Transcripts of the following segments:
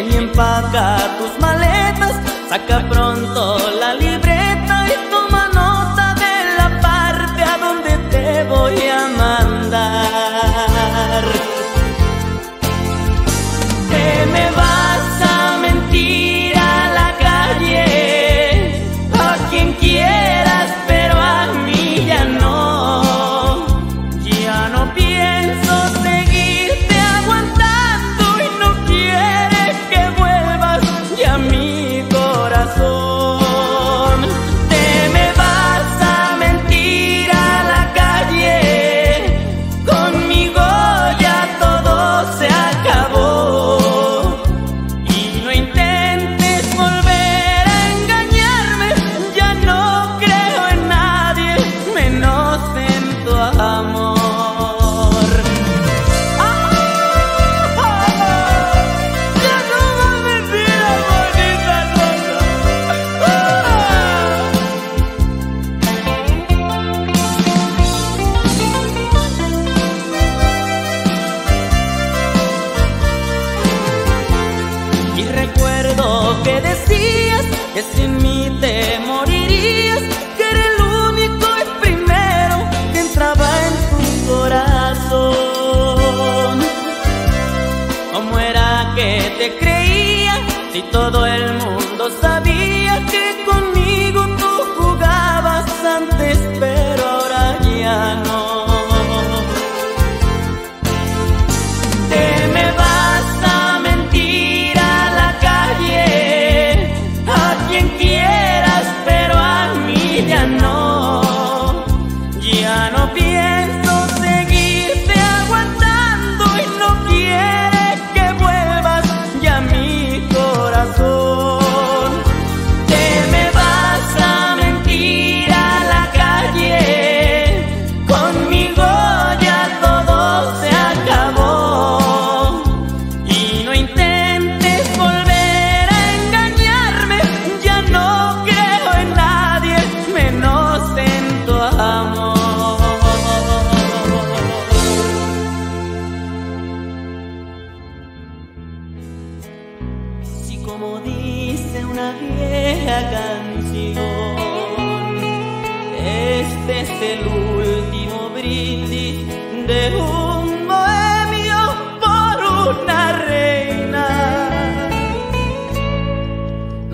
Ven y empaca tus maletas, saca pronto la know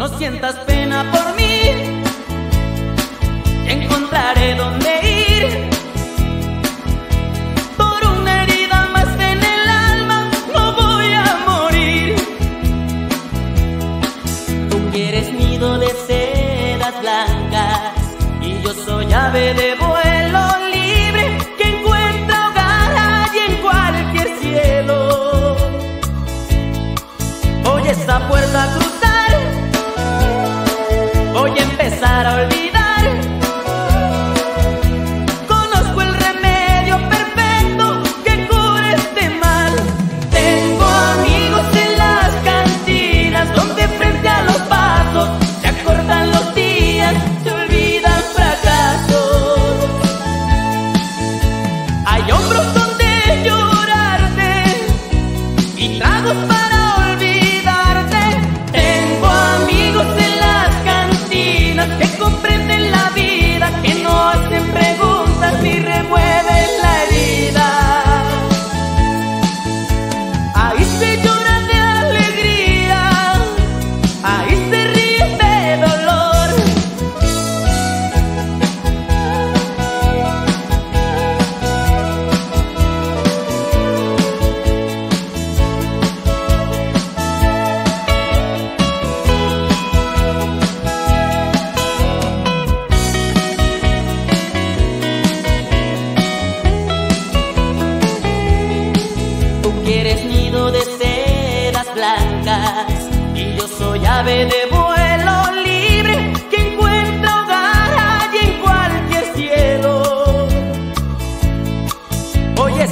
No sientas pena por mí, encontraré donde ir. Por una herida más en el alma no voy a morir. Tú quieres nido de sedas blancas y yo soy ave de vuelo libre que encuentra hogar allí en cualquier cielo. Oye esa puerta cruzada. that are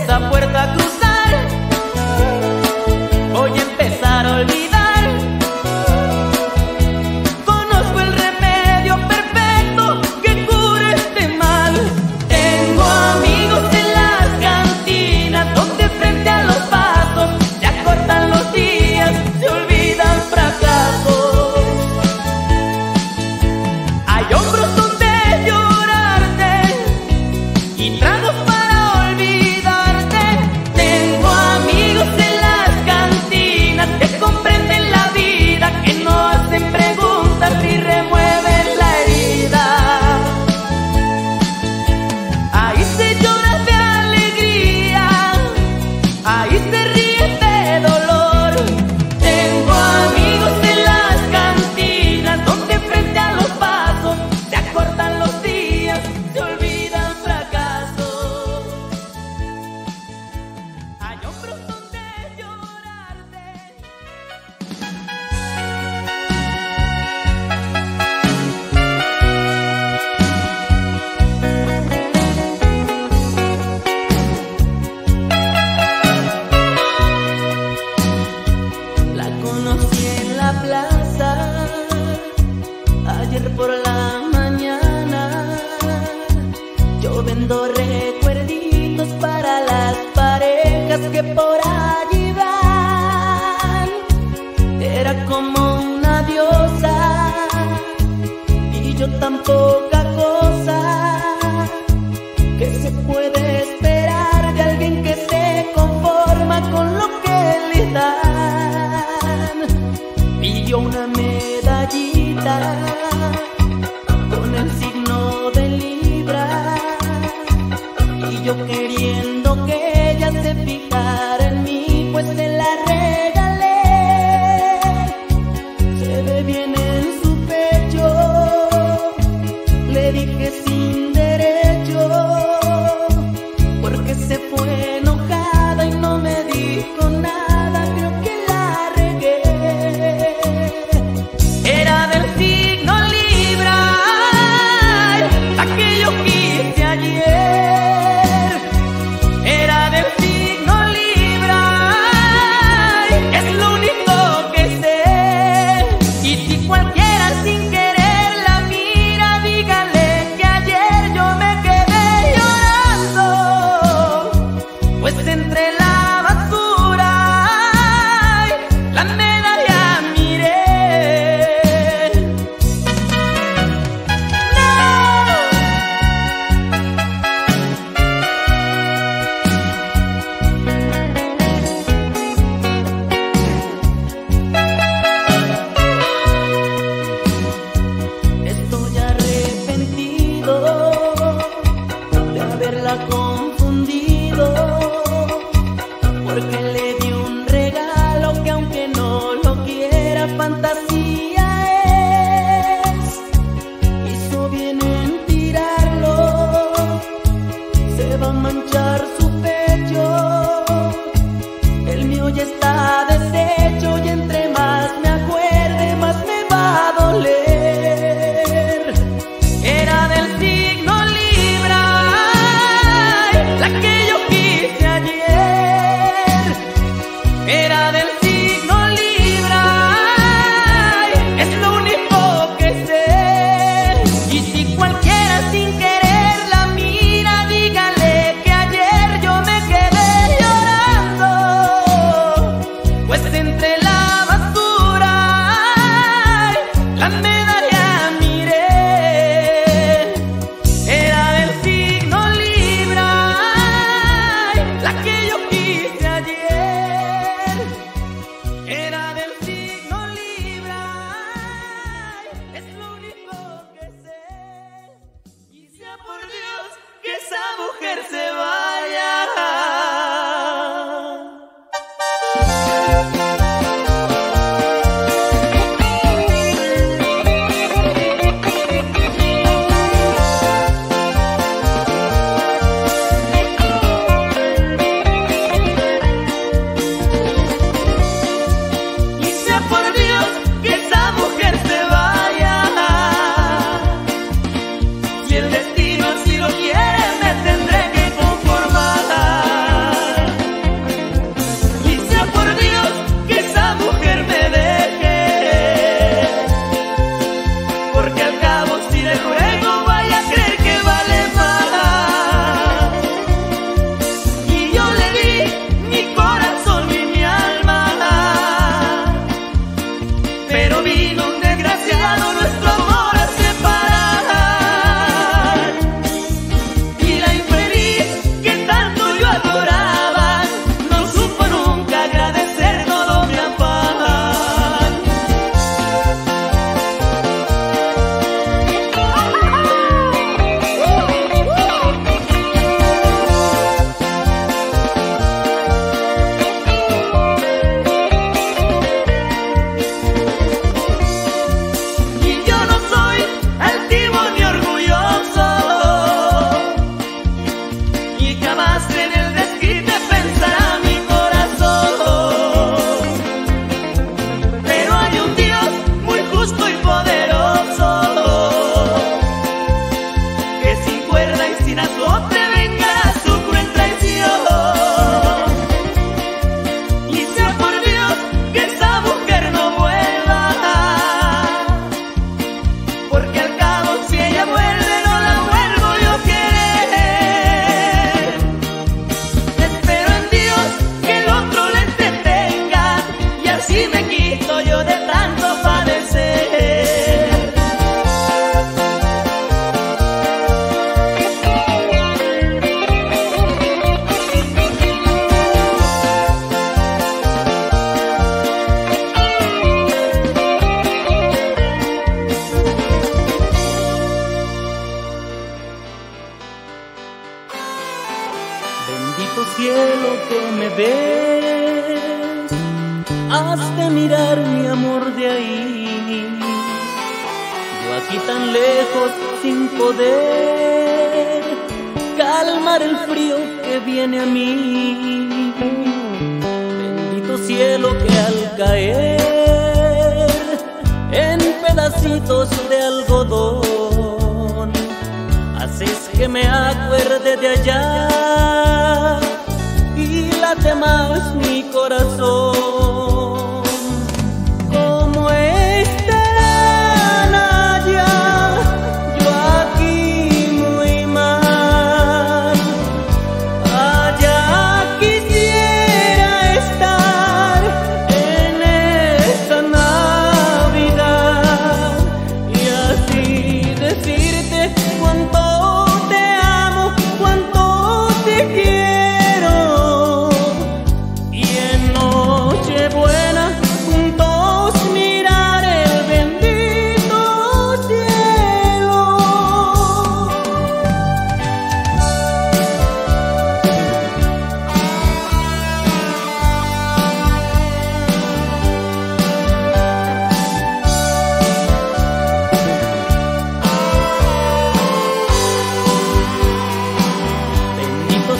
esta puerta con el signo de Libra. Y yo queriendo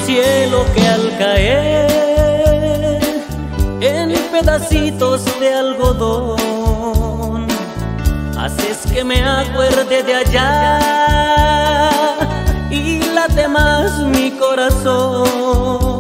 cielo que al caer en pedacitos de algodón haces que me acuerde de allá y late más mi corazón.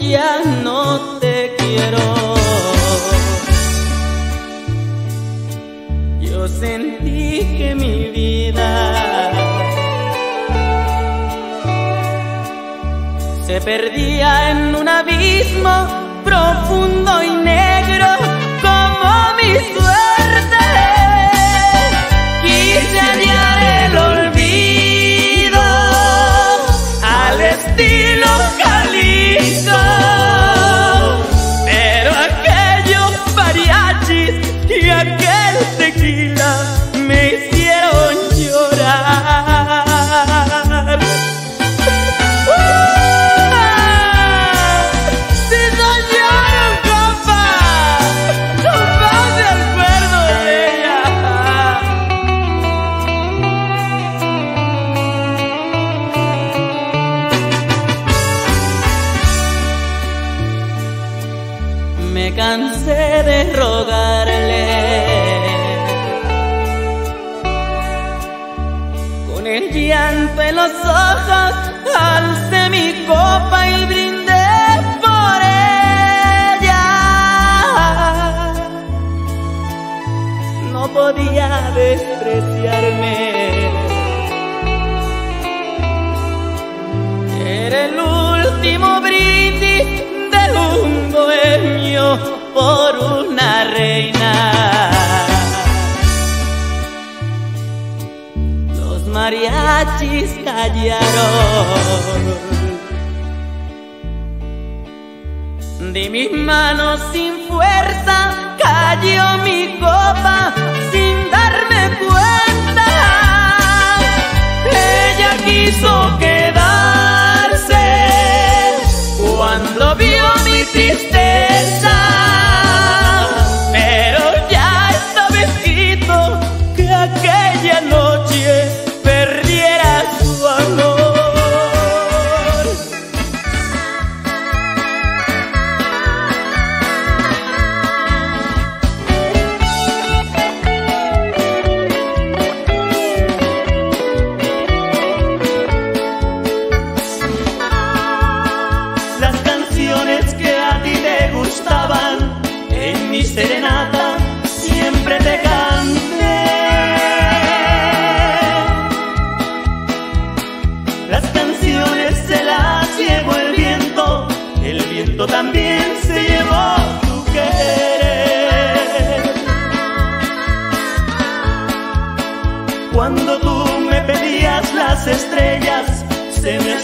ya no te quiero. Yo sentí que mi vida se perdía en un abismo profundo y negro como mi sueño. cansé de rogarle. Con el llanto en los ojos alcé mi copa y brindé por ella. No podía despreciarme. por una reina. Los mariachis callaron. De mis manos sin fuerza cayó mi copa sin.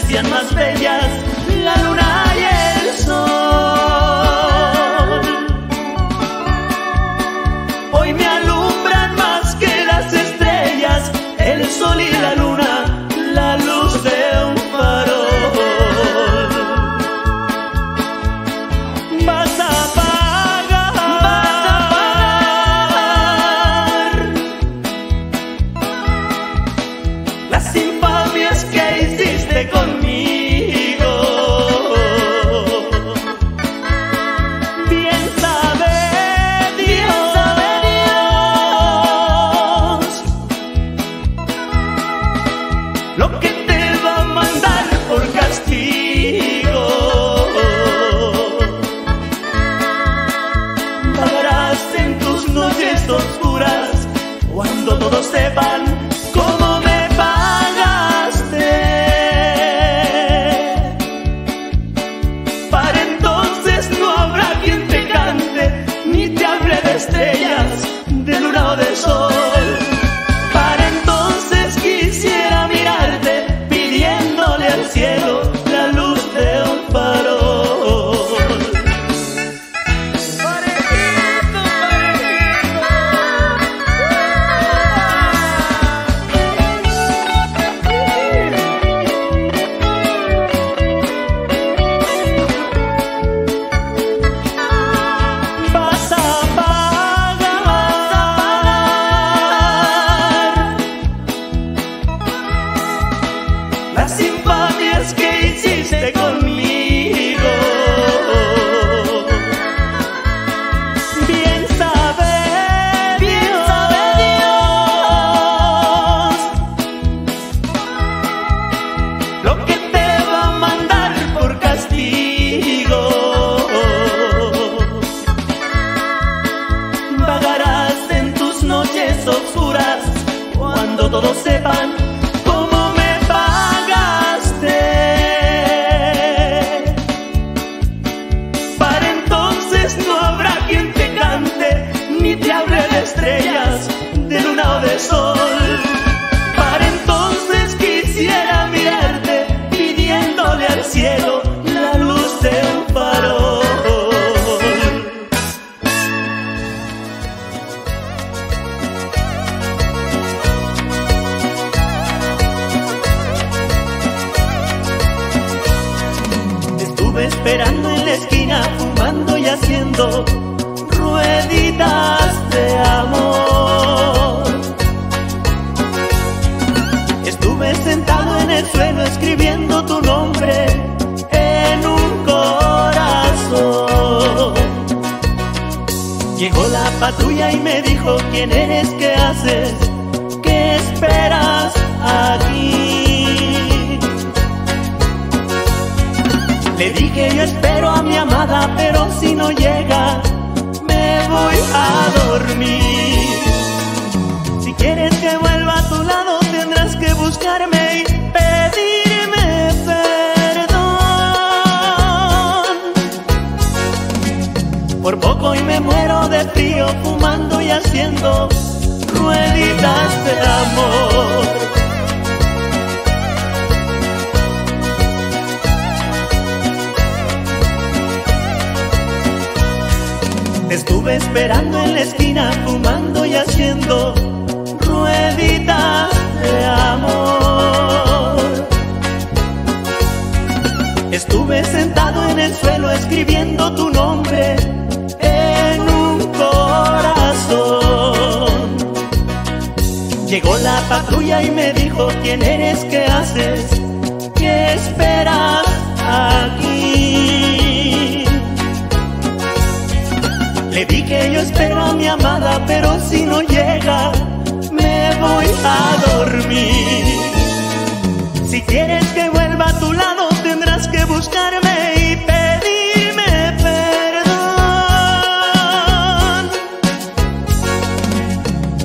sean más bellas, la luna compadres que hiciste conmigo. estuve esperando en la esquina, fumando y haciendo rueditas de amor. Estuve sentado en el suelo escribiendo tu nombre en un corazón. Llegó la patrulla y me dijo quién eres, qué haces, qué esperas aquí. pero si no llega, me voy a dormir. Si quieres que vuelva a tu lado, tendrás que buscarme y pedirme perdón. Por poco y me muero de frío, fumando y haciendo rueditas de amor. Estuve esperando en la esquina, fumando y haciendo rueditas de amor. Estuve sentado en el suelo escribiendo tu nombre en un corazón. Llegó la patrulla y me dijo, ¿quién eres? ¿Qué haces? ¿Qué esperas aquí? Le dije yo espero a mi amada, pero si no llega, me voy a dormir. Si quieres que vuelva a tu lado, tendrás que buscarme y pedirme perdón.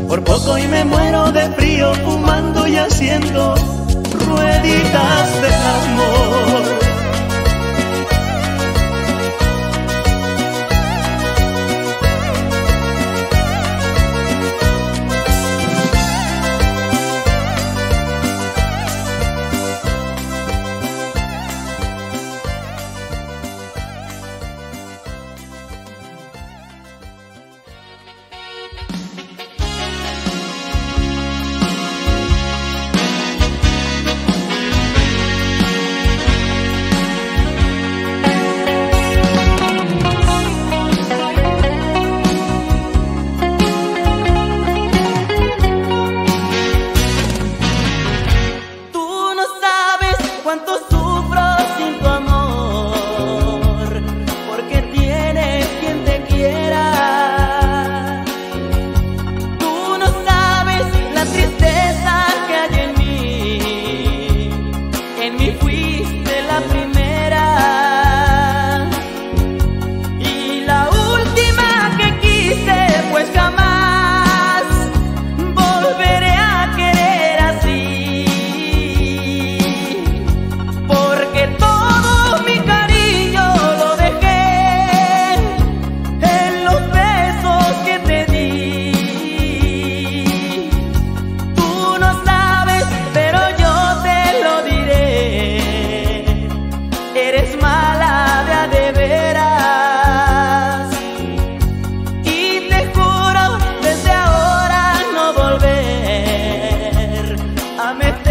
Por poco y me muero de frío, fumando y haciendo rueditas de casarnos,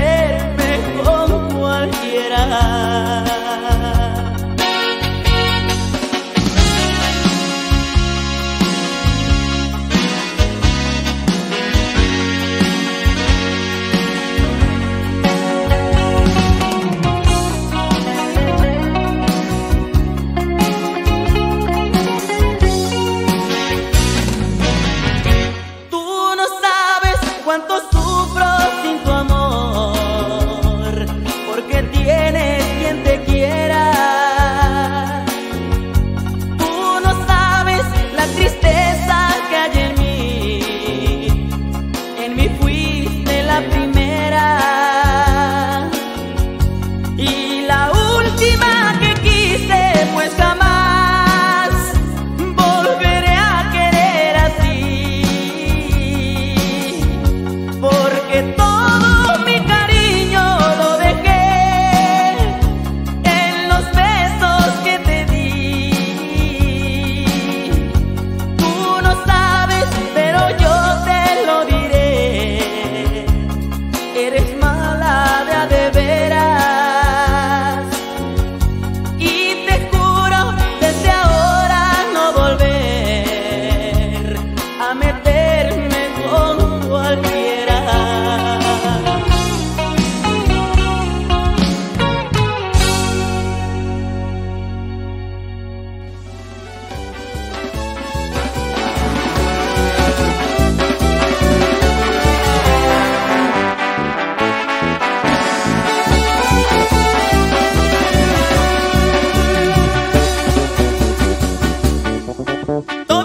pero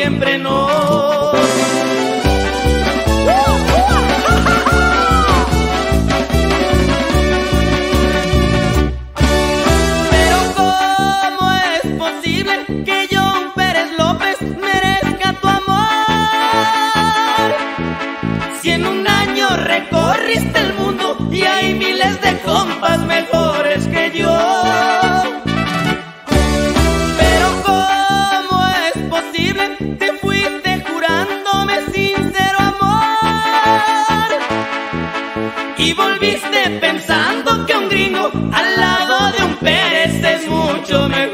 Siempre no. Pero, ¿cómo es posible que John Pérez López merezca tu amor? Si en un año recorriste el mundo y hay miles de compas mejores que yo. to